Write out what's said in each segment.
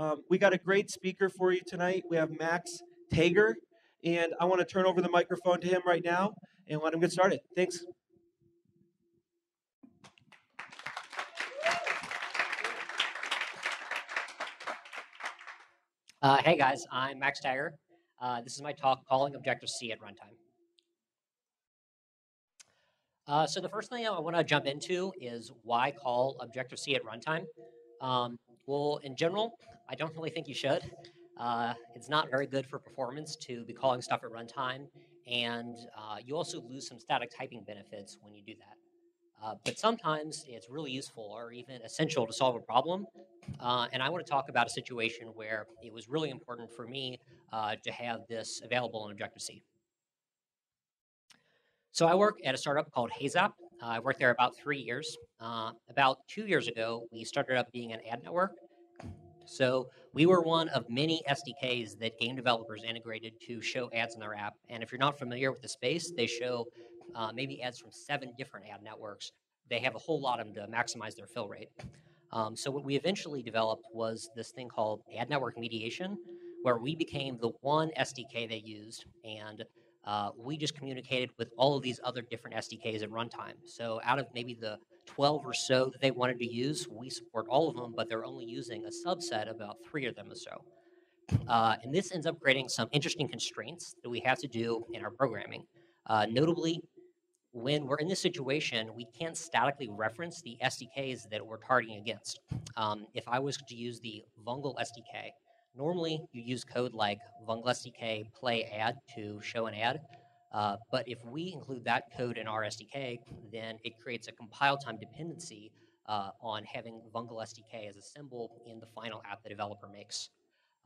Um, we got a great speaker for you tonight. We have Max Tagher, and I want to turn over the microphone to him right now and let him get started. Thanks. Uh, hey guys, I'm Max Tagher. Uh, this is my talk calling Objective-C at runtime. Uh, so the first thing I want to jump into is why call Objective-C at runtime. Um, well, in general, I don't really think you should. Uh, it's not very good for performance to be calling stuff at runtime, and uh, you also lose some static typing benefits when you do that. Uh, but sometimes it's really useful or even essential to solve a problem. Uh, and I want to talk about a situation where it was really important for me uh, to have this available in Objective-C. So I work at a startup called HeyZap. Uh, I worked there about three years. Uh, about two years ago, we started up being an ad network. So we were one of many SDKs that game developers integrated to show ads in their app. And if you're not familiar with the space, they show uh, maybe ads from seven different ad networks. They have a whole lot of them to maximize their fill rate. Um, so what we eventually developed was this thing called ad network mediation, where we became the one SDK they used, and uh, we just communicated with all of these other different SDKs at runtime. So out of maybe the 12 or so that they wanted to use, we support all of them, but they're only using a subset, about three of them or so. Uh, and this ends up creating some interesting constraints that we have to do in our programming. Uh, notably, when we're in this situation, we can't statically reference the SDKs that we're targeting against. Um, if I was to use the Vungle SDK, normally you use code like Vungle SDK play ad to show an ad. Uh, but if we include that code in our SDK, then it creates a compile time dependency uh, on having Vungle SDK as a symbol in the final app the developer makes.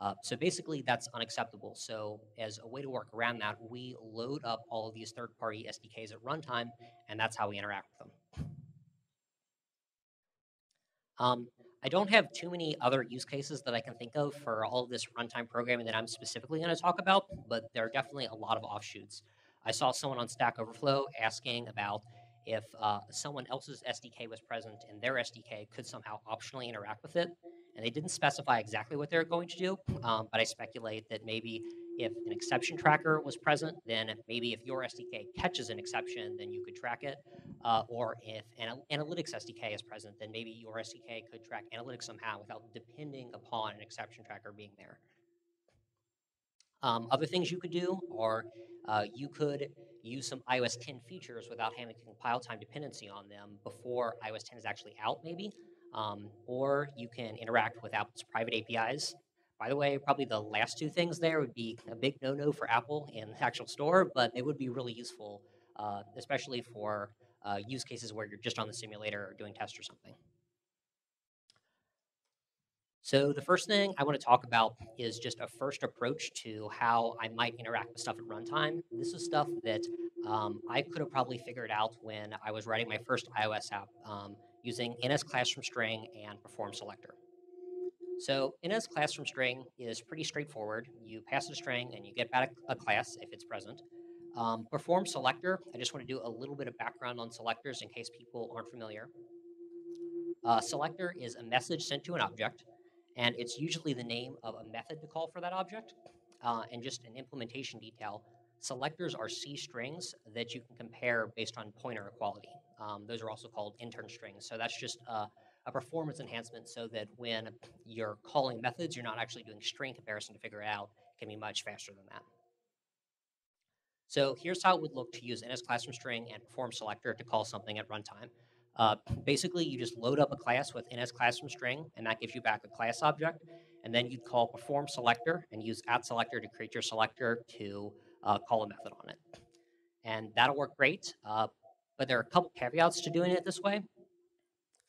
Uh, so basically, that's unacceptable. So as a way to work around that, we load up all of these third-party SDKs at runtime, and that's how we interact with them. Um, I don't have too many other use cases that I can think of for all of this runtime programming that I'm specifically going to talk about, but there are definitely a lot of offshoots. I saw someone on Stack Overflow asking about if uh, someone else's SDK was present and their SDK could somehow optionally interact with it and they didn't specify exactly what they're going to do, um, but I speculate that maybe if an exception tracker was present, then maybe if your SDK catches an exception, then you could track it. Uh, or if an analytics SDK is present, then maybe your SDK could track analytics somehow without depending upon an exception tracker being there. Um, other things you could do are uh, you could use some iOS 10 features without having compile time dependency on them before iOS 10 is actually out, maybe. Um, or you can interact with Apple's private APIs. By the way, probably the last two things there would be a big no-no for Apple in the actual store, but it would be really useful, uh, especially for uh, use cases where you're just on the simulator or doing tests or something. So the first thing I want to talk about is just a first approach to how I might interact with stuff at runtime. This is stuff that um, I could have probably figured out when I was writing my first iOS app. Um, using NS class from string and perform selector. So NS class from string is pretty straightforward. You pass a string and you get back a class if it's present. Um, perform selector, I just want to do a little bit of background on selectors in case people aren't familiar. Uh, selector is a message sent to an object, and it's usually the name of a method to call for that object. Uh, and just an implementation detail, selectors are C strings that you can compare based on pointer equality. Um, those are also called intern strings. So that's just a, performance enhancement so that when you're calling methods, you're not actually doing string comparison to figure it out. It can be much faster than that. So here's how it would look to use NS class from string and perform selector to call something at runtime. Uh, basically, you just load up a class with NS class from string, and that gives you back a class object. And then you'd call perform selector and use at selector to create your selector to uh, call a method on it. And that'll work great. Uh, but there are a couple caveats to doing it this way.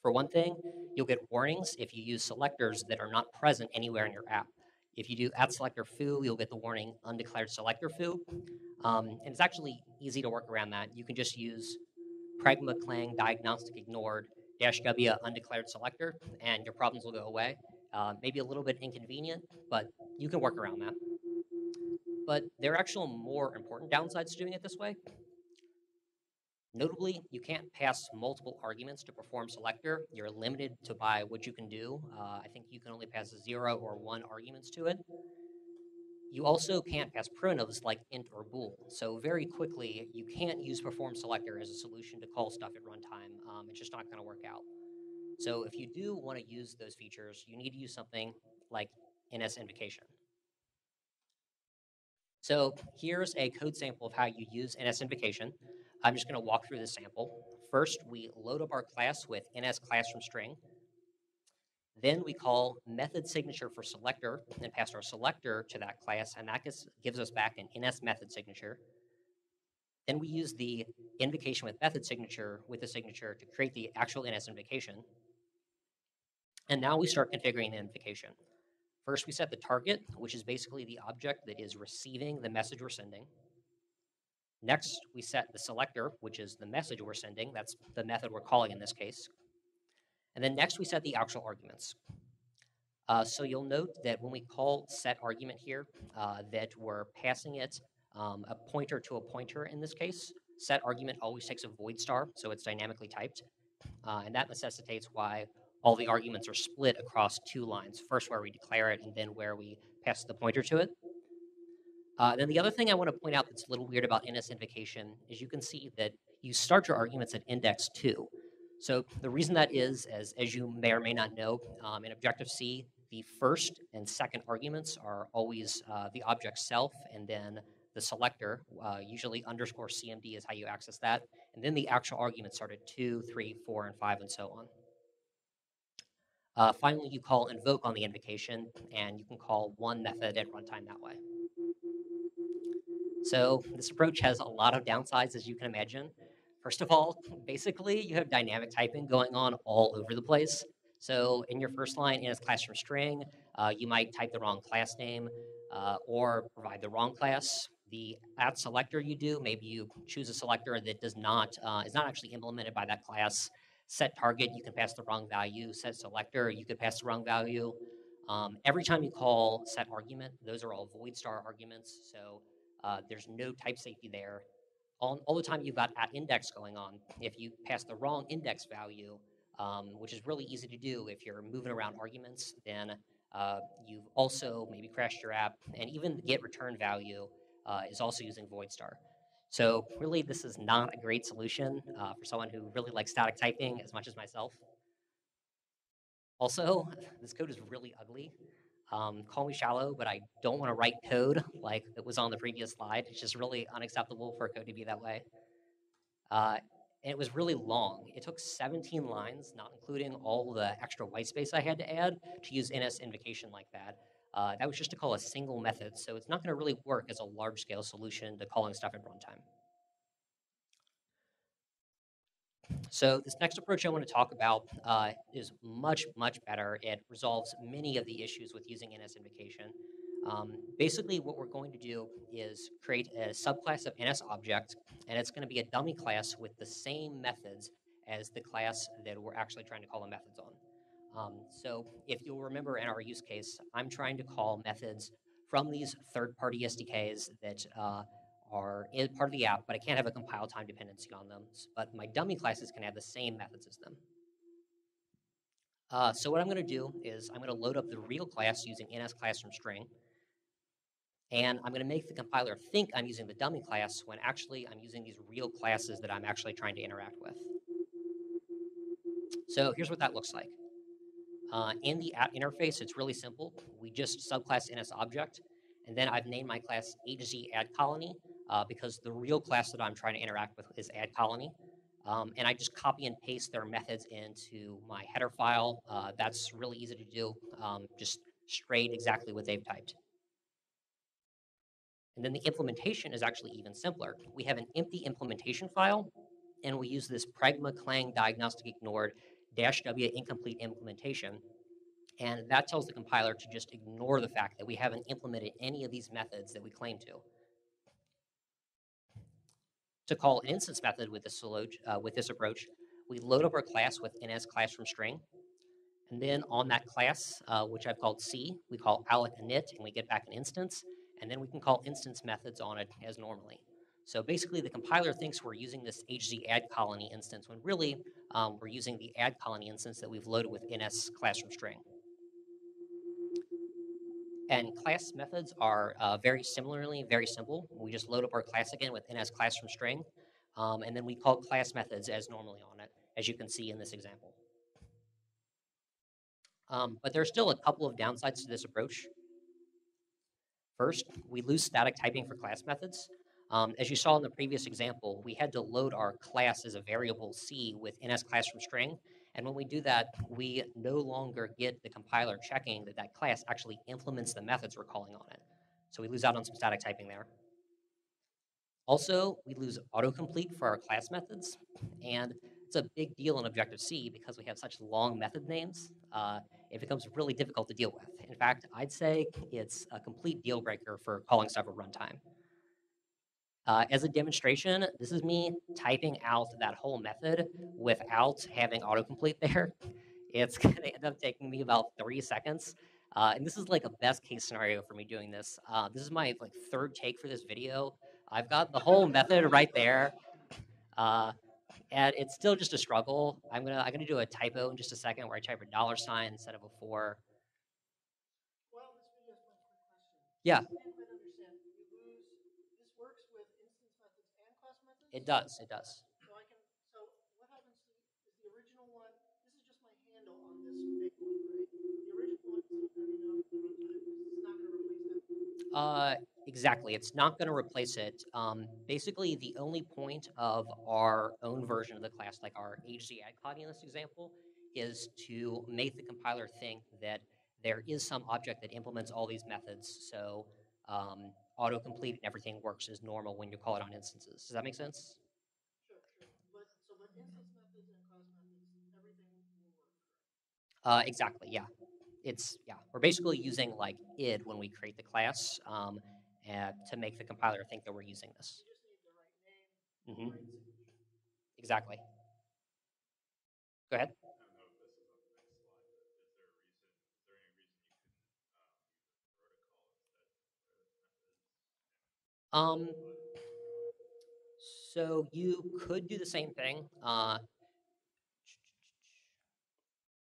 For one thing, you'll get warnings if you use selectors that are not present anywhere in your app. If you do at selector foo, you'll get the warning undeclared selector foo. Um, and it's actually easy to work around that. You can just use pragma clang diagnostic ignored dash w undeclared selector, and your problems will go away. Uh, maybe a little bit inconvenient, but you can work around that. But there are actual more important downsides to doing it this way. Notably, you can't pass multiple arguments to perform selector. You're limited to by what you can do. Uh, I think you can only pass zero or one arguments to it. You also can't pass primitives like int or bool. So very quickly, you can't use perform selector as a solution to call stuff at runtime. Um, it's just not going to work out. So if you do want to use those features, you need to use something like NS invocation. So here's a code sample of how you use NS invocation. I'm just going to walk through the sample. First, we load up our class with ns class from string. Then we call method signature for selector and pass our selector to that class, and that gives, gives us back an ns method signature. Then we use the invocation with method signature with the signature to create the actual ns invocation. And now we start configuring the invocation. First, we set the target, which is basically the object that is receiving the message we're sending. Next, we set the selector, which is the message we're sending. That's the method we're calling in this case. And then next, we set the actual arguments. Uh, so you'll note that when we call set argument here, uh, that we're passing it um, a pointer to a pointer in this case. Set argument always takes a void star, so it's dynamically typed. Uh, and that necessitates why all the arguments are split across two lines. First where we declare it, and then where we pass the pointer to it. Uh, then the other thing I want to point out that's a little weird about NS invocation is you can see that you start your arguments at index 2. So the reason that is, as, as you may or may not know, um, in Objective-C, the first and second arguments are always uh, the object self and then the selector, uh, usually underscore CMD is how you access that. And then the actual arguments start at 2, 3, 4, and 5, and so on. Uh, finally, you call invoke on the invocation, and you can call one method at runtime that way. So this approach has a lot of downsides, as you can imagine. First of all, basically, you have dynamic typing going on all over the place. So in your first line NS class from string, uh, you might type the wrong class name uh, or provide the wrong class. The at selector you do, maybe you choose a selector that does not uh, is not actually implemented by that class. Set target, you can pass the wrong value. Set selector, you could pass the wrong value. Um, every time you call set argument, those are all void star arguments. So uh, there's no type safety there. All, all the time you've got at index going on. If you pass the wrong index value, um, which is really easy to do if you're moving around arguments, then uh, you've also maybe crashed your app. And even the get return value uh, is also using void star. So really, this is not a great solution uh, for someone who really likes static typing as much as myself. Also, this code is really ugly. Um, call me shallow, but I don't want to write code like it was on the previous slide. It's just really unacceptable for code to be that way. Uh, and it was really long. It took 17 lines, not including all the extra white space I had to add, to use NS invocation like that. Uh, that was just to call a single method, so it's not going to really work as a large-scale solution to calling stuff at runtime. So this next approach I want to talk about uh, is much, much better. It resolves many of the issues with using NS invocation. Um, basically, what we're going to do is create a subclass of NS object, and it's going to be a dummy class with the same methods as the class that we're actually trying to call the methods on. Um, so if you'll remember in our use case, I'm trying to call methods from these third-party SDKs that uh, are part of the app, but I can't have a compile time dependency on them. But my dummy classes can have the same methods as them. Uh, so what I'm going to do is I'm going to load up the real class using ns class from string. And I'm going to make the compiler think I'm using the dummy class when actually I'm using these real classes that I'm actually trying to interact with. So here's what that looks like. Uh, in the app interface, it's really simple. We just subclass ns object, and then I've named my class hz add colony, uh, because the real class that I'm trying to interact with is AdColony. Um, and I just copy and paste their methods into my header file. Uh, that's really easy to do, um, just straight exactly what they've typed. And then the implementation is actually even simpler. We have an empty implementation file, and we use this pragma clang diagnostic ignored dash w incomplete implementation. And that tells the compiler to just ignore the fact that we haven't implemented any of these methods that we claim to to call an instance method with this, uh, with this approach, we load up our class with ns class from string. And then on that class, uh, which I've called C, we call alloc init, and we get back an instance. And then we can call instance methods on it as normally. So basically, the compiler thinks we're using this HZ AdColony instance when really um, we're using the add colony instance that we've loaded with NS class from string. And class methods are uh, very similarly very simple. We just load up our class again with NS class from string, um, and then we call class methods as normally on it, as you can see in this example. Um, but there's still a couple of downsides to this approach. First, we lose static typing for class methods. Um, as you saw in the previous example, we had to load our class as a variable C with NS class from string, and when we do that, we no longer get the compiler checking that that class actually implements the methods we're calling on it. So we lose out on some static typing there. Also, we lose autocomplete for our class methods, and it's a big deal in Objective-C because we have such long method names. Uh, it becomes really difficult to deal with. In fact, I'd say it's a complete deal breaker for calling stuff at runtime. Uh, as a demonstration, this is me typing out that whole method without having autocomplete there. It's going to end up taking me about three seconds. Uh, and this is like a best case scenario for me doing this. Uh, this is my like third take for this video. I've got the whole method right there. Uh, and it's still just a struggle. I'm gonna I'm gonna do a typo in just a second where I type a dollar sign instead of a four. Yeah. It does. It does. So I can, so what happens is the original one, this is just my handle on this big one, right? The original one is turning on the runtime, it's not gonna replace that. Uh, exactly. It's not going to replace it. Um, basically, the only point of our own version of the class, like our HZ AdColony in this example, is to make the compiler think that there is some object that implements all these methods. So um, autocomplete and everything works as normal when you call it on instances. Does that make sense? Sure, sure, but, so, but instance methods and class methods, everything will work. Uh, exactly, yeah. It's, yeah, we're basically using like id when we create the class um, uh, to make the compiler think that we're using this. You just need the right name, hmm right. Exactly. Go ahead. Um, so you could do the same thing. Uh,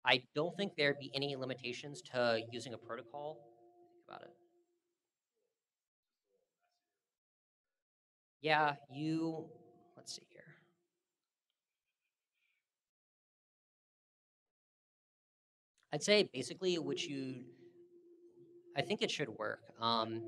I don't think there'd be any limitations to using a protocol. Think about it. Yeah, you. Let's see here. I'd say basically what you. I think it should work. Um,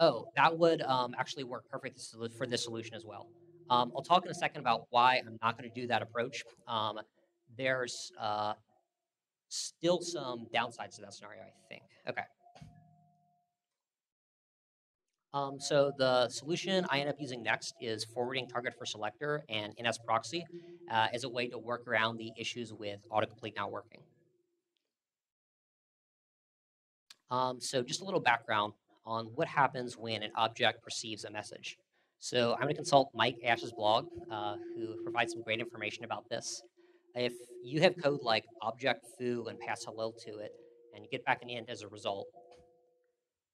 Oh, that would um, actually work perfect for this solution as well. Um, I'll talk in a second about why I'm not going to do that approach. Um, there's uh, still some downsides to that scenario, I think. Okay. Um, so the solution I end up using next is forwarding target for selector and NS proxy uh, as a way to work around the issues with autocomplete not working. Um, so just a little background on what happens when an object receives a message. So I'm going to consult Mike Ash's blog, uh, who provides some great information about this. If you have code like object foo and pass hello to it, and you get back an int as a result,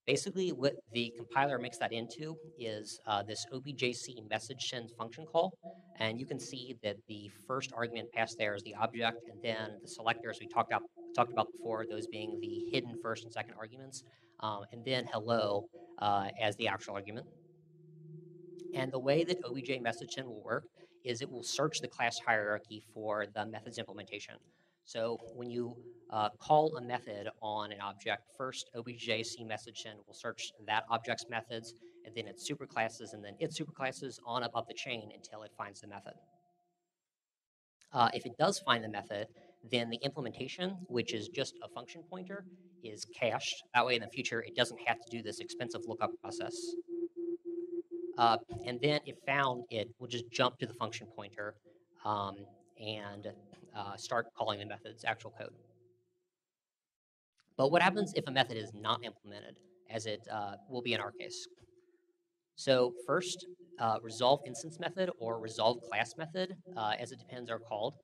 basically what the compiler makes that into is uh, this objc message send function call, and you can see that the first argument passed there is the object, and then the selector, as we talked about talked about before, those being the hidden first and second arguments, um, and then hello uh, as the actual argument. And the way that obj message send will work is it will search the class hierarchy for the method's implementation. So when you uh, call a method on an object, first objc message send will search that object's methods, and then its superclasses, and then its superclasses on up, up the chain until it finds the method. Uh, if it does find the method, then the implementation, which is just a function pointer, is cached. That way in the future, it doesn't have to do this expensive lookup process. Uh, and then if found, it will just jump to the function pointer um, and uh, start calling the method's actual code. But what happens if a method is not implemented, as it uh, will be in our case? So first, uh, resolve instance method or resolve class method, uh, as it depends, are called.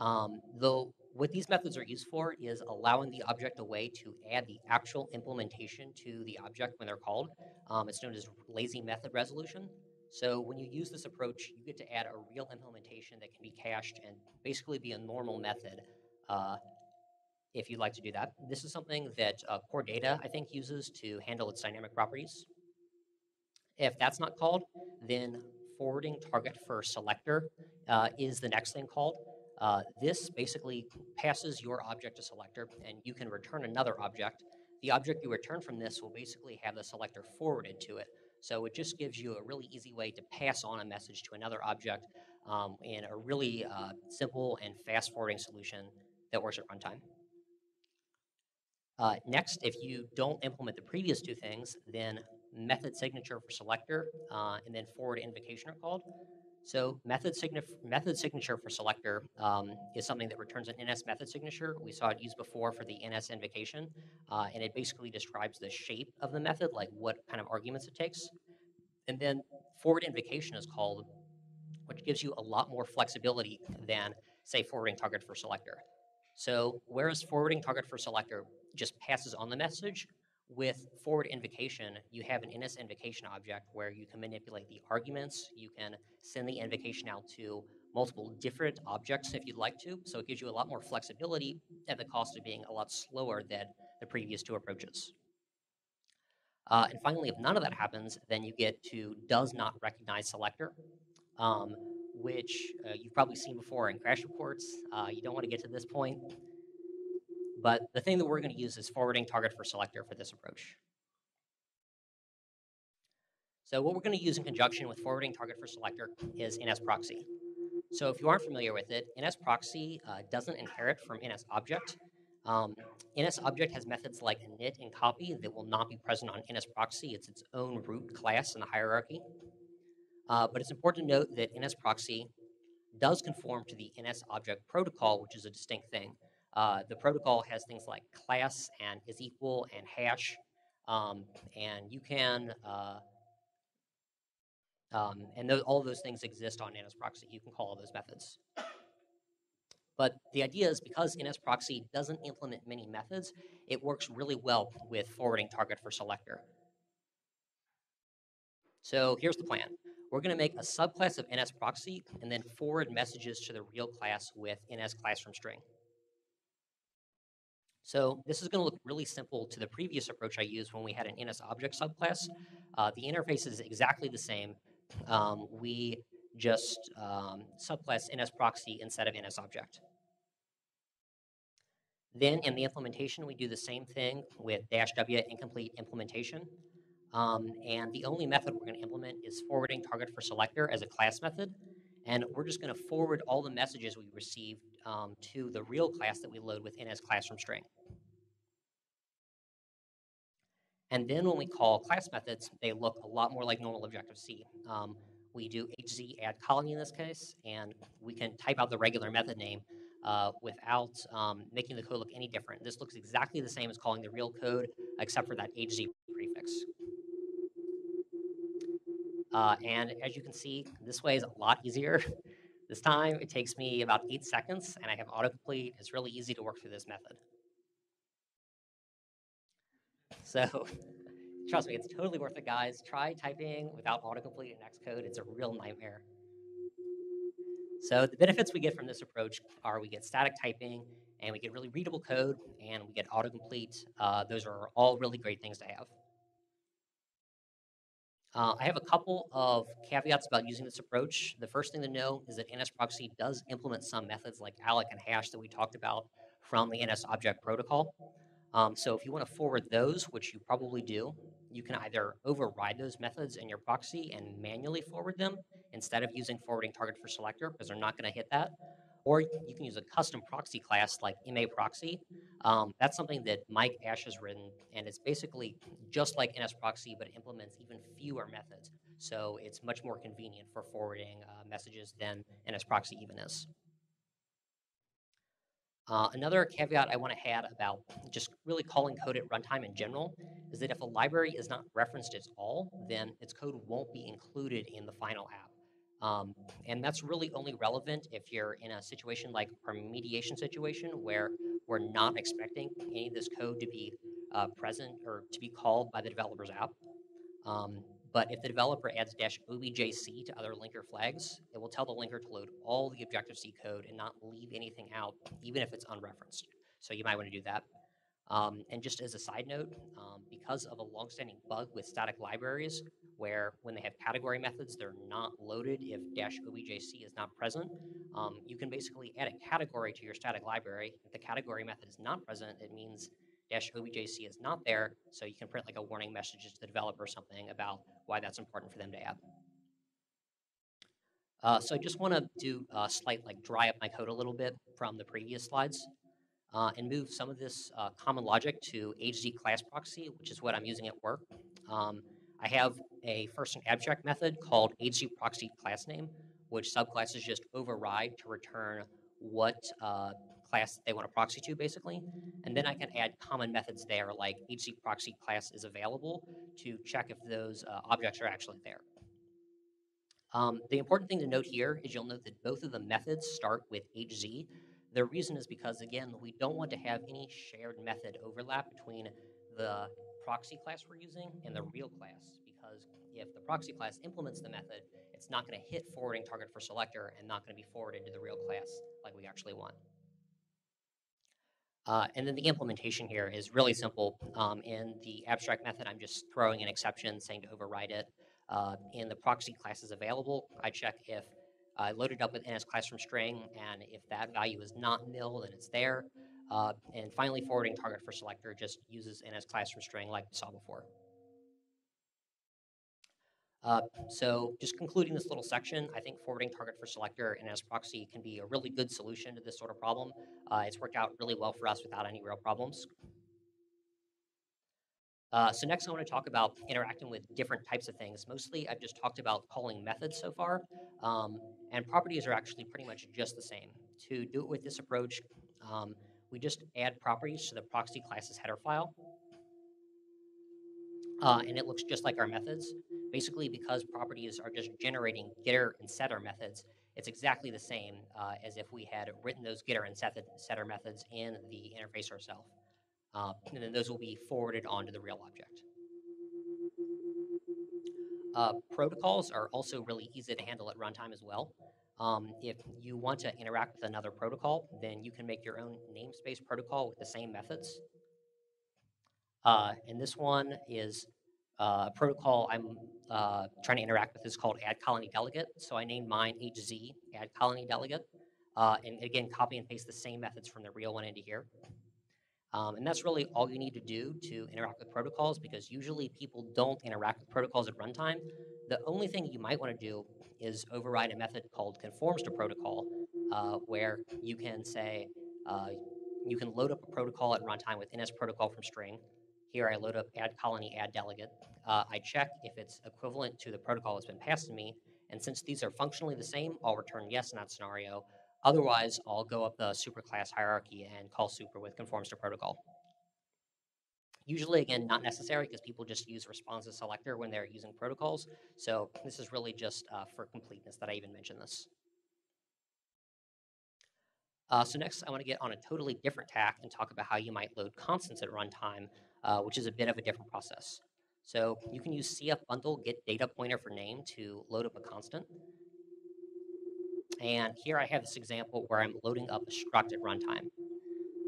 Um, though what these methods are used for is allowing the object a way to add the actual implementation to the object when they're called. Um, it's known as lazy method resolution. So when you use this approach, you get to add a real implementation that can be cached and basically be a normal method uh, if you'd like to do that. This is something that uh, Core Data, I think, uses to handle its dynamic properties. If that's not called, then forwarding target for selector uh, is the next thing called. Uh, this basically passes your object to selector, and you can return another object. The object you return from this will basically have the selector forwarded to it. So it just gives you a really easy way to pass on a message to another object um, in a really uh, simple and fast forwarding solution that works at runtime. Uh, next, if you don't implement the previous two things, then method signature for selector uh, and then forward invocation are called. So method, method signature for selector um, is something that returns an NS method signature. We saw it used before for the NS invocation, uh, and it basically describes the shape of the method, like what kind of arguments it takes. And then forward invocation is called, which gives you a lot more flexibility than, say, forwarding target for selector. So whereas forwarding target for selector just passes on the message, with forward invocation, you have an NS invocation object where you can manipulate the arguments. You can send the invocation out to multiple different objects if you'd like to. So it gives you a lot more flexibility at the cost of being a lot slower than the previous two approaches. Uh, and finally, if none of that happens, then you get to does not recognize selector, um, which uh, you've probably seen before in crash reports. Uh, you don't want to get to this point. But the thing that we're going to use is forwarding target for selector for this approach. So what we're going to use in conjunction with forwarding target for selector is NSProxy. So if you aren't familiar with it, NSProxy uh, doesn't inherit from NSObject. Um, NSObject has methods like init and copy that will not be present on NSProxy. It's its own root class in the hierarchy. Uh, but it's important to note that NSProxy does conform to the NSObject protocol, which is a distinct thing. Uh, the protocol has things like class and is equal and hash, um, and you can, uh, um, and th all those things exist on NSProxy. You can call all those methods. But the idea is because NSProxy doesn't implement many methods, it works really well with forwarding target for selector. So here's the plan. We're going to make a subclass of NSProxy and then forward messages to the real class with NS string. So this is going to look really simple to the previous approach I used when we had an NS object subclass. Uh, the interface is exactly the same. Um, we just um, subclass NS proxy instead of NS object. Then in the implementation, we do the same thing with dash W incomplete implementation. Um, and the only method we're going to implement is forwarding target for selector as a class method. And we're just going to forward all the messages we received um, to the real class that we load with NS class from string. And then when we call class methods, they look a lot more like normal Objective-C. Um, we do hz AdColony in this case, and we can type out the regular method name uh, without um, making the code look any different. This looks exactly the same as calling the real code, except for that hz prefix. Uh, and as you can see, this way is a lot easier. this time, it takes me about eight seconds, and I have autocomplete. It's really easy to work through this method. So trust me, it's totally worth it, guys. Try typing without autocomplete in Xcode. It's a real nightmare. So the benefits we get from this approach are we get static typing, and we get really readable code, and we get autocomplete. Uh, those are all really great things to have. Uh, I have a couple of caveats about using this approach. The first thing to know is that NSProxy does implement some methods like alloc and hash that we talked about from the NS object protocol. Um, so if you want to forward those, which you probably do, you can either override those methods in your proxy and manually forward them instead of using forwarding target for selector because they're not going to hit that. Or you can use a custom proxy class like MA proxy. Um, that's something that Mike Ash has written, and it's basically just like NS proxy, but it implements even fewer methods. So it's much more convenient for forwarding uh, messages than NS proxy even is. Uh, another caveat I want to add about just really calling code at runtime in general is that if a library is not referenced at all, then its code won't be included in the final app. Um, and that's really only relevant if you're in a situation like our mediation situation where we're not expecting any of this code to be uh, present or to be called by the developer's app. Um, but if the developer adds dash objc to other linker flags, it will tell the linker to load all the Objective-C code and not leave anything out, even if it's unreferenced. So you might want to do that. Um, and just as a side note, um, because of a longstanding bug with static libraries, where when they have category methods, they're not loaded if dash objc is not present, um, you can basically add a category to your static library. If the category method is not present, it means dash objc is not there, so you can print like a warning message to the developer or something about why that's important for them to add. Uh, so I just want to do a slight like dry up my code a little bit from the previous slides uh, and move some of this uh, common logic to HZ class proxy, which is what I'm using at work. Um, I have a first and abstract method called HZ proxy class name, which subclasses just override to return what class they want to proxy to, basically. And then I can add common methods there, like HZ proxy class is available to check if those uh, objects are actually there. Um, the important thing to note here is you'll note that both of the methods start with HZ. The reason is because, again, we don't want to have any shared method overlap between the proxy class we're using and the real class, because if the proxy class implements the method, it's not going to hit forwarding target for selector and not going to be forwarded to the real class like we actually want. Uh, and then the implementation here is really simple. Um, in the abstract method, I'm just throwing an exception saying to override it. Uh, in the proxy classes available, I check if I load it up with NS class from string, and if that value is not nil, then it's there. Uh, and finally, forwarding target for selector just uses NS class from string like we saw before. Uh, so just concluding this little section, I think forwarding target for selector NS proxy can be a really good solution to this sort of problem. Uh, it's worked out really well for us without any real problems. Uh, so next I want to talk about interacting with different types of things. Mostly I've just talked about calling methods so far, um, and properties are actually pretty much just the same. To do it with this approach, um, we just add properties to the proxy class's header file, uh, and it looks just like our methods. Basically, because properties are just generating getter and setter methods, it's exactly the same uh, as if we had written those getter and setter methods in the interface ourselves. Uh, and then those will be forwarded onto the real object. Uh, protocols are also really easy to handle at runtime as well. Um, if you want to interact with another protocol, then you can make your own namespace protocol with the same methods. Uh, and this one is uh, a protocol I'm uh, trying to interact with is called AdColony delegate. So I named mine HZ add colony delegate. Uh, and again, copy and paste the same methods from the real one into here. Um, and that's really all you need to do to interact with protocols because usually people don't interact with protocols at runtime. The only thing you might want to do is override a method called conforms to protocol, uh, where you can say, uh, you can load up a protocol at runtime with NS protocol from string. Here I load up add colony, add delegate. Uh, I check if it's equivalent to the protocol that's been passed to me. And since these are functionally the same, I'll return yes in that scenario. Otherwise, I'll go up the superclass hierarchy and call super with conforms to protocol. Usually, again, not necessary because people just use responds to selector when they're using protocols. So this is really just uh, for completeness that I even mentioned this. Uh, so next, I want to get on a totally different tack and talk about how you might load constants at runtime, uh, which is a bit of a different process. So you can use cf bundle get data pointer for name to load up a constant. And here I have this example where I'm loading up a struct at runtime.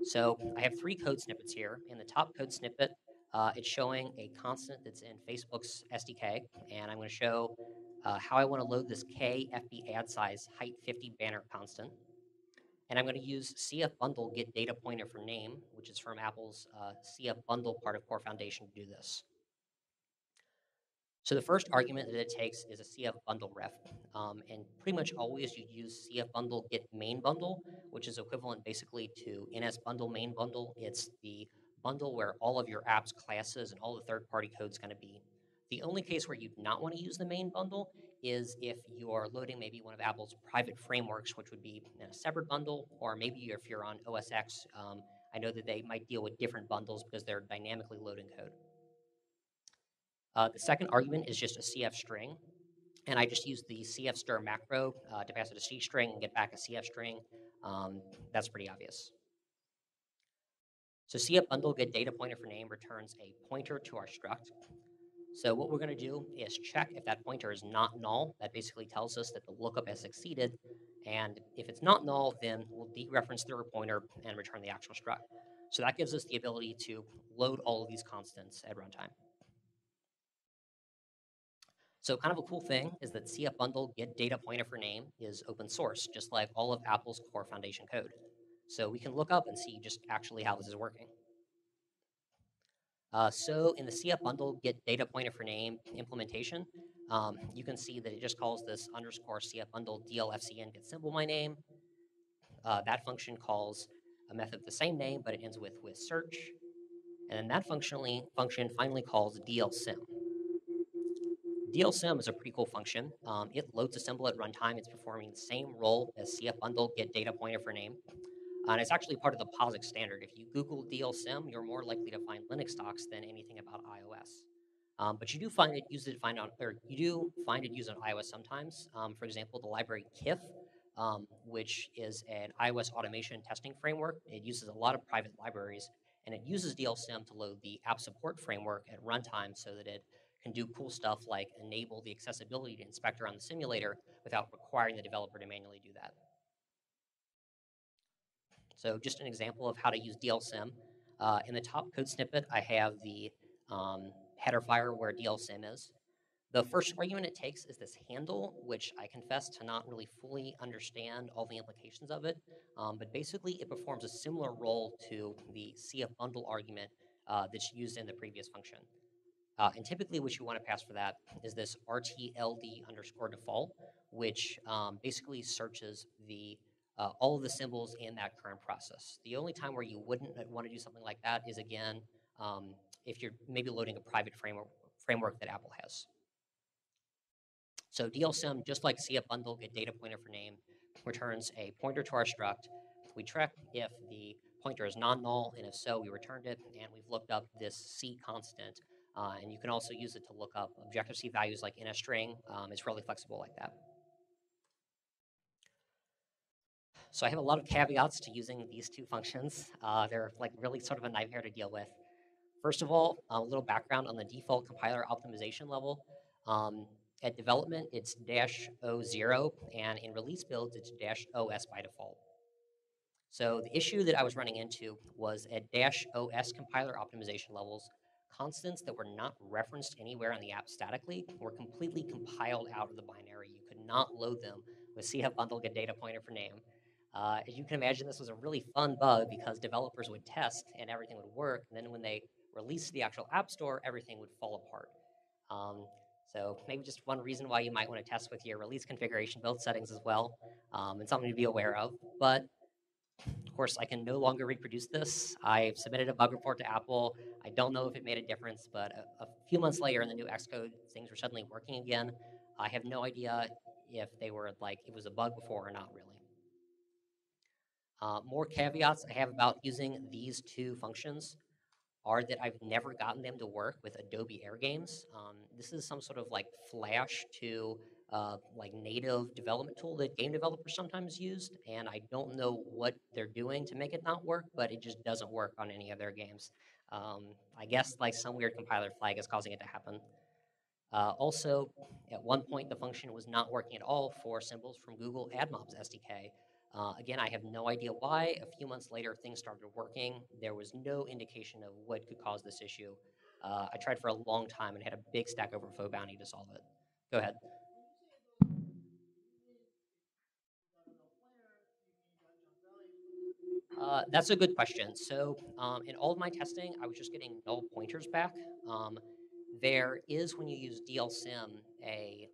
So I have three code snippets here. In the top code snippet, uh, it's showing a constant that's in Facebook's SDK, and I'm going to show uh, how I want to load this k FB add size height 50 banner constant. And I'm going to use CF bundle get data pointer for name, which is from Apple's uh, CF bundle part of Core Foundation to do this. So the first argument that it takes is a CF bundle ref. Um, and pretty much always you use CF bundle get main bundle, which is equivalent basically to NS bundle main bundle. It's the bundle where all of your apps, classes, and all the third-party code is going to be. The only case where you do not want to use the main bundle is if you are loading maybe one of Apple's private frameworks, which would be in a separate bundle, or maybe if you're on OS X, um, I know that they might deal with different bundles because they're dynamically loading code. Uh, the second argument is just a CF string. and I just use the CFSTR macro uh, to pass it a C string and get back a CF string. Um, that's pretty obvious. So CF bundle get data pointer for name returns a pointer to our struct. So what we're going to do is check if that pointer is not null. That basically tells us that the lookup has succeeded. And if it's not null, then we'll dereference the pointer and return the actual struct. So that gives us the ability to load all of these constants at runtime. So kind of a cool thing is that CF bundle get data pointer for name is open source, just like all of Apple's core foundation code. So we can look up and see just actually how this is working. Uh, so in the CF bundle get data pointer for name implementation, um, you can see that it just calls this underscore CF bundle DLFCN get symbol my name. Uh, that function calls a method of the same name, but it ends with with search. And then that functionally function finally calls DLSym. DLSym is a pretty cool function. Um, it loads a symbol at runtime. It's performing the same role as CF bundle get data pointer for name. Uh, and it's actually part of the POSIX standard. If you Google DLSym, you're more likely to find Linux docs than anything about iOS. Um, but you do find it used it find on, or you do find it used on iOS sometimes. Um, for example, the library Kif, um, which is an iOS automation testing framework. It uses a lot of private libraries, and it uses DLSym to load the app support framework at runtime so that it can do cool stuff like enable the accessibility inspector on the simulator without requiring the developer to manually do that. So just an example of how to use DLSym. Uh, in the top code snippet, I have the um, header file where DLSym is. The first argument it takes is this handle, which I confess to not really fully understand all the implications of it. Um, but basically, it performs a similar role to the CF bundle argument uh, that's used in the previous function. Uh, and typically, what you want to pass for that is this RTLD underscore default, which um, basically searches the uh, all of the symbols in that current process. The only time where you wouldn't want to do something like that is again, um, if you're maybe loading a private framework, framework that Apple has. So DLSym, just like see a bundle, get data pointer for name, returns a pointer to our struct. We check if the pointer is non-null, and if so, we returned it, and we've looked up this C constant. Uh, and you can also use it to look up Objective-C values like in a string. Um, it's really flexible like that. So I have a lot of caveats to using these two functions. Uh, they're like really sort of a nightmare to deal with. First of all, a little background on the default compiler optimization level. Um, at development, it's dash O0, and in release builds, it's dash OS by default. So the issue that I was running into was at dash OS compiler optimization levels, constants that were not referenced anywhere on the app statically were completely compiled out of the binary. You could not load them with CF bundle get data pointer for name. Uh, as you can imagine, this was a really fun bug because developers would test and everything would work. And then when they released the actual app store, everything would fall apart. Um, so maybe just one reason why you might want to test with your release configuration build settings as well, um, and something to be aware of. But of course, I can no longer reproduce this. I submitted a bug report to Apple. I don't know if it made a difference, but a, a few months later in the new Xcode, things were suddenly working again. I have no idea if they were like, it was a bug before or not really. Uh, more caveats I have about using these two functions are that I've never gotten them to work with Adobe Air Games. Um, this is some sort of like flash to uh, like native development tool that game developers sometimes use, and I don't know what they're doing to make it not work, but it just doesn't work on any of their games. Um, I guess like some weird compiler flag is causing it to happen. Uh, also, at one point, the function was not working at all for symbols from Google AdMobs SDK. Uh, again, I have no idea why. A few months later, things started working. There was no indication of what could cause this issue. Uh, I tried for a long time and had a big Stack Overflow bounty to solve it. Go ahead. Uh, that's a good question. So um, in all of my testing, I was just getting null pointers back. Um, there is, when you use DLSym, a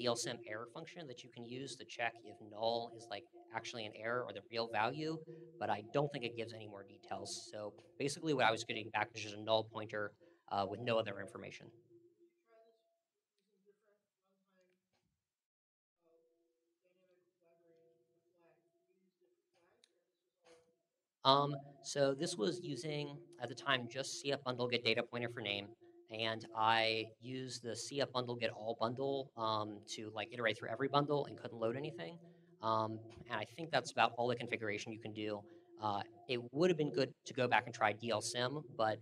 DLSym error function that you can use to check if null is like actually an error or the real value, but I don't think it gives any more details. So basically what I was getting back was just a null pointer uh, with no other information. Um, so this was using, at the time, just CF bundle get data pointer for name. And I used the CF bundle get all bundle um, to like iterate through every bundle and couldn't load anything. Um, and I think that's about all the configuration you can do. Uh, it would have been good to go back and try DLSym, but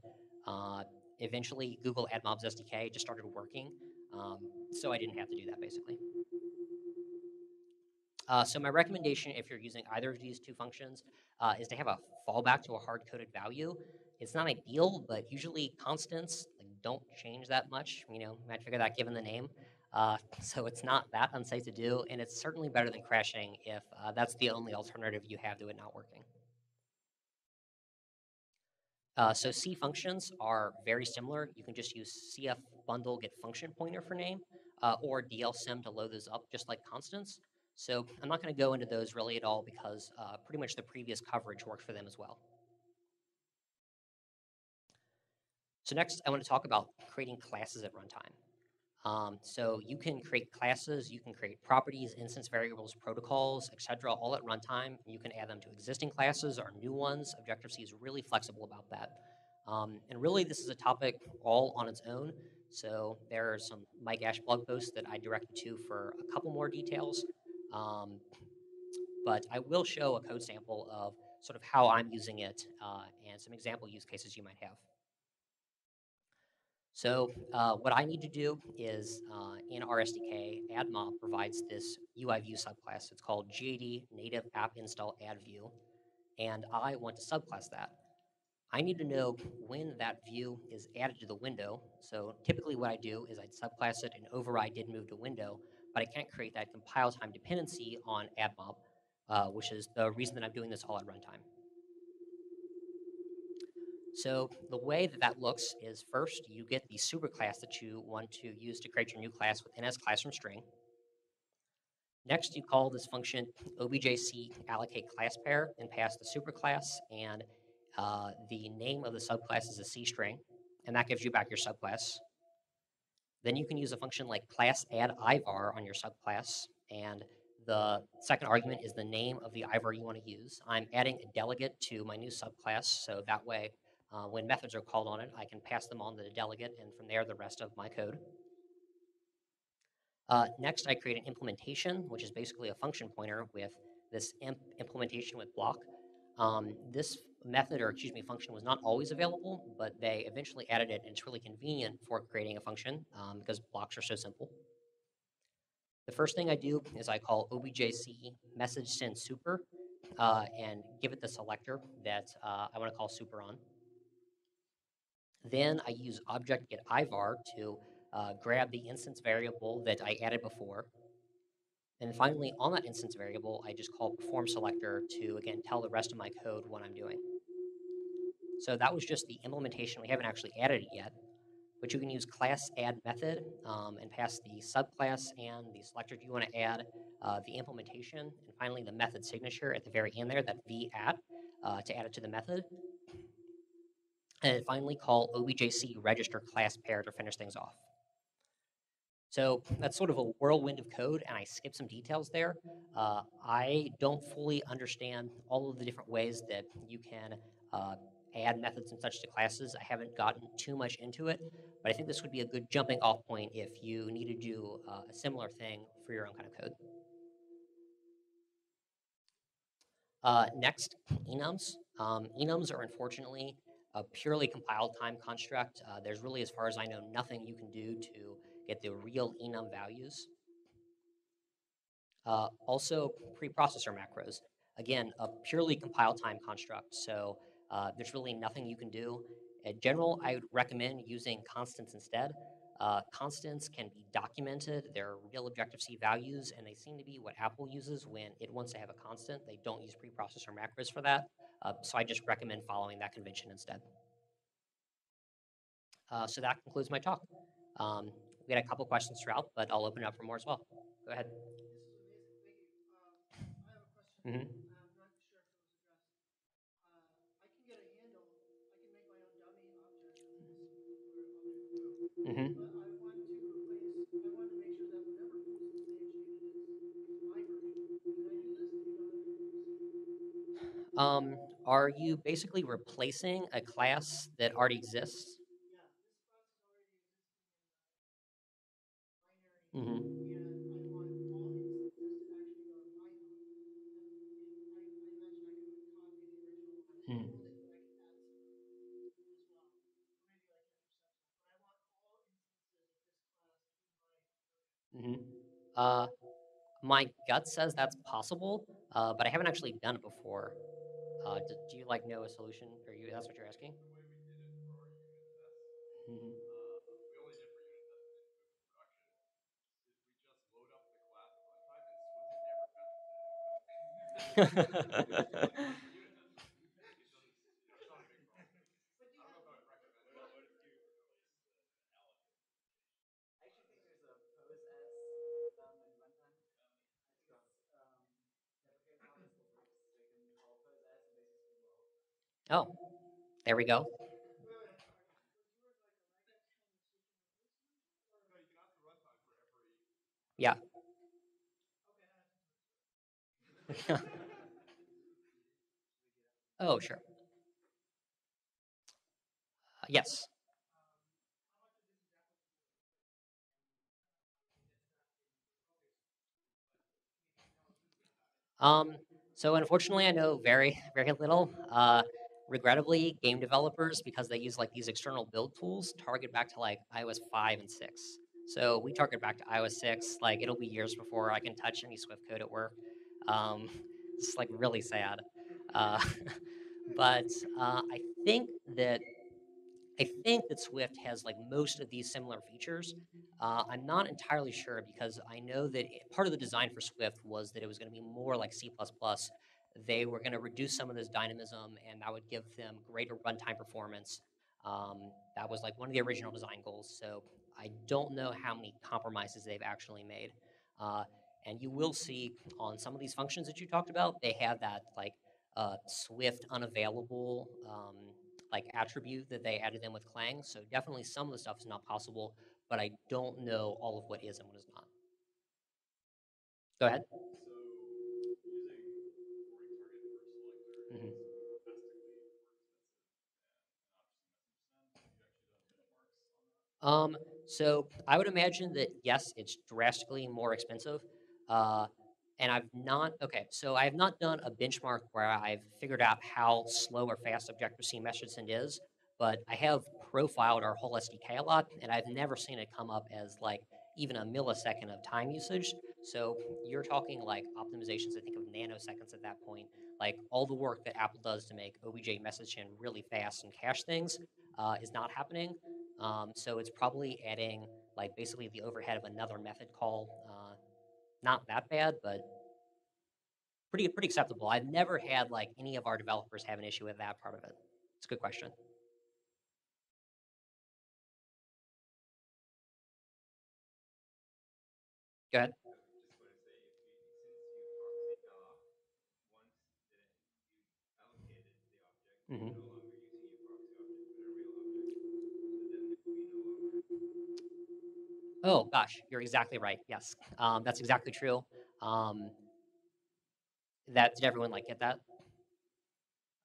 uh, eventually Google AdMobs SDK just started working, um, so I didn't have to do that basically. Uh, so my recommendation, if you're using either of these two functions, uh, is to have a fallback to a hard-coded value. It's not ideal, but usually constants don't change that much. You know, might figure that given the name. Uh, so it's not that unsafe to do, and it's certainly better than crashing if uh, that's the only alternative you have to it not working. Uh, so C functions are very similar. You can just use CF bundle get function pointer for name, uh, or DLSym to load those up just like constants. So I'm not going to go into those really at all because uh, pretty much the previous coverage works for them as well. So next, I want to talk about creating classes at runtime. Um, so you can create classes, you can create properties, instance variables, protocols, etc., all at runtime. You can add them to existing classes or new ones. Objective-C is really flexible about that. Um, and really, this is a topic all on its own. So there are some Mike Ash blog posts that I directed to for a couple more details. Um, but I will show a code sample of sort of how I'm using it uh, and some example use cases you might have. So uh, what I need to do is uh, in our SDK, AdMob provides this UI view subclass. It's called GAD native app install ad view, and I want to subclass that. I need to know when that view is added to the window. So typically what I do is I'd subclass it and override did move to window, but I can't create that compile time dependency on AdMob, uh, which is the reason that I'm doing this all at runtime. So the way that that looks is first you get the superclass that you want to use to create your new class with ns string. Next, you call this function objc allocate class pair and pass the superclass and uh, the name of the subclass is a C string, and that gives you back your subclass. Then you can use a function like class add ivar on your subclass, and the second argument is the name of the ivar you want to use. I'm adding a delegate to my new subclass, so that way uh, when methods are called on it, I can pass them on to the delegate, and from there, the rest of my code. Uh, next, I create an implementation, which is basically a function pointer with this imp implementation with block. Um, this method, or excuse me, function was not always available, but they eventually added it, and it's really convenient for creating a function um, because blocks are so simple. The first thing I do is I call objc message send super uh, and give it the selector that uh, I want to call super on. Then I use object get ivar to uh, grab the instance variable that I added before. And finally, on that instance variable, I just call perform selector to, again, tell the rest of my code what I'm doing. So that was just the implementation. We haven't actually added it yet. But you can use class add method um, and pass the subclass and the selector you want to add, uh, the implementation, and finally the method signature at the very end there, that v at, uh, to add it to the method. And finally call objc register class pair to finish things off. So that's sort of a whirlwind of code, and I skipped some details there. Uh, I don't fully understand all of the different ways that you can uh, add methods and such to classes. I haven't gotten too much into it, but I think this would be a good jumping off point if you need to do uh, a similar thing for your own kind of code. Uh, next, enums. Um, enums are unfortunately a purely compiled time construct. Uh, there's really, as far as I know, nothing you can do to get the real enum values. Uh, also, preprocessor macros. Again, a purely compile time construct, so uh, there's really nothing you can do. In general, I would recommend using constants instead. Uh, constants can be documented. They're real Objective-C values, and they seem to be what Apple uses when it wants to have a constant. They don't use preprocessor macros for that. Uh, so I just recommend following that convention instead. Uh, so that concludes my talk. Um, we had a couple questions throughout, but I'll open it up for more as well. Go ahead. This is amazing. Thank you. um, are you basically replacing a class that already exists? Mm-hmm. Hmm. mm-hmm. Uh, my gut says that's possible, uh, but I haven't actually done it before. Uh, do, do you like know a solution, or you? That's what you're asking. hmm oh, there we go. Yeah. oh, sure. Uh, yes. Um, so unfortunately, I know very, very little. Uh, regrettably, game developers, because they use like these external build tools, target back to like iOS 5 and 6. So we target back to iOS 6. Like it'll be years before I can touch any Swift code at work. Um, it's like really sad. Uh, but uh, I think that I think that Swift has like most of these similar features. Uh, I'm not entirely sure because I know that it- part of the design for Swift was that it was going to be more like C++. They were going to reduce some of this dynamism, and that would give them greater runtime performance. Um, that was like one of the original design goals. So I don't know how many compromises they've actually made. Uh, and you will see on some of these functions that you talked about, they have that like uh, Swift unavailable um, like attribute that they added in with Clang. So definitely some of the stuff is not possible, but I don't know all of what is and what is not. Go ahead. Mhm. Um, so I would imagine that yes, it's drastically more expensive. Uh, and I've not okay, so I have not done a benchmark where I've figured out how slow or fast Objective-C message send is, but I have profiled our whole SDK a lot, and I've never seen it come up as like even a millisecond of time usage. So you're talking like optimizations, I think of nanoseconds at that point. Like all the work that Apple does to make OBJ message send really fast and cache things uh, is not happening. Um, so it's probably adding like basically the overhead of another method call. Uh, not that bad, but pretty pretty acceptable. I've never had like any of our developers have an issue with that part of it. It's a good question. Go ahead. Hmm Oh gosh, you're exactly right. Yes, um, that's exactly true. Um, that did everyone like get that?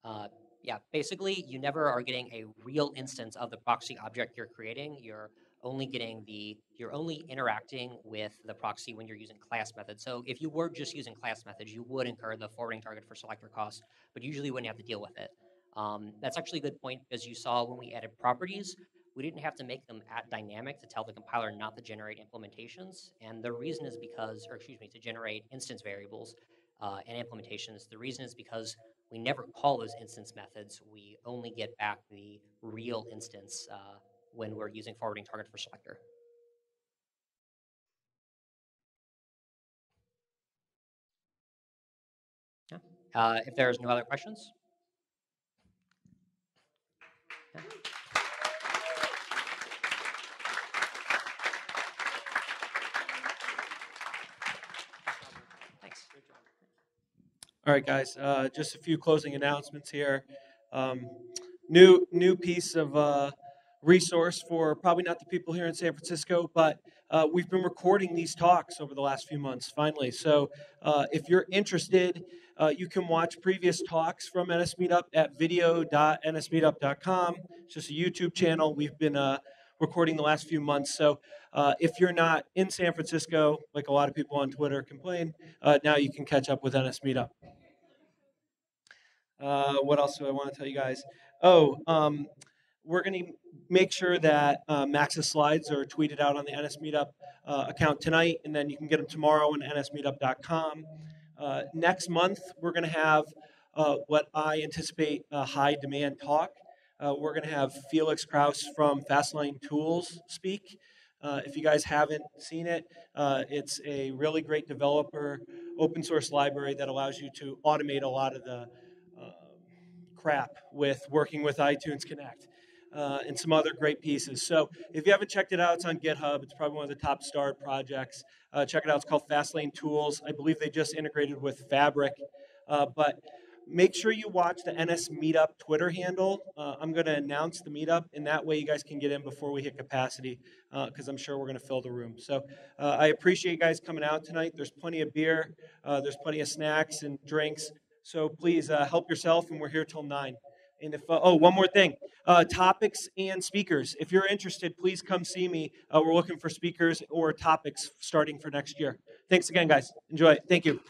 Uh, yeah, basically, you never are getting a real instance of the proxy object you're creating. You're only getting the, you're only interacting with the proxy when you're using class methods. So if you were just using class methods, you would incur the forwarding target for selector costs, but usually you wouldn't have to deal with it. Um, that's actually a good point because you saw when we added properties, we didn't have to make them at dynamic to tell the compiler not to generate implementations. And the reason is because, or excuse me, to generate instance variables uh, and implementations. The reason is because we never call those instance methods. We only get back the real instance uh, when we're using forwarding target for selector. Uh, if there's no other questions. Yeah. Thanks. All right, guys. Uh, just a few closing announcements here. Um, new new piece of uh, resource for probably not the people here in San Francisco, but uh, we've been recording these talks over the last few months. Finally, so uh, if you're interested, uh, you can watch previous talks from NS Meetup at video.nsmeetup.com. It's just a YouTube channel. We've been uh, recording the last few months. So uh, if you're not in San Francisco, like a lot of people on Twitter complain, uh, now you can catch up with NS Meetup. Uh, what else do I want to tell you guys? Oh, um, we're going to make sure that uh, Max's slides are tweeted out on the NS Meetup uh, account tonight, and then you can get them tomorrow on nsmeetup.com. Uh, next month, we're going to have uh, what I anticipate a high demand talk. Uh, we're going to have Felix Krause from Fastlane Tools speak. Uh, if you guys haven't seen it, it's a really great developer open source library that allows you to automate a lot of the crap with working with iTunes Connect. Uh, and some other great pieces. So if you haven't checked it out, it's on GitHub. It's probably one of the top starred projects. Uh, check it out. It's called Fastlane Tools. I believe they just integrated with Fabric. Uh, but make sure you watch the NS Meetup Twitter handle. Uh, I'm going to announce the meetup, and that way you guys can get in before we hit capacity, because I'm sure we're going to fill the room. So uh, I appreciate you guys coming out tonight. There's plenty of beer, uh, there's plenty of snacks and drinks. So please uh, help yourself, and we're here till 9. And if, uh, oh, one more thing uh, topics and speakers. If you're interested, please come see me. Uh, we're looking for speakers or topics starting for next year. Thanks again, guys. Enjoy. Thank you.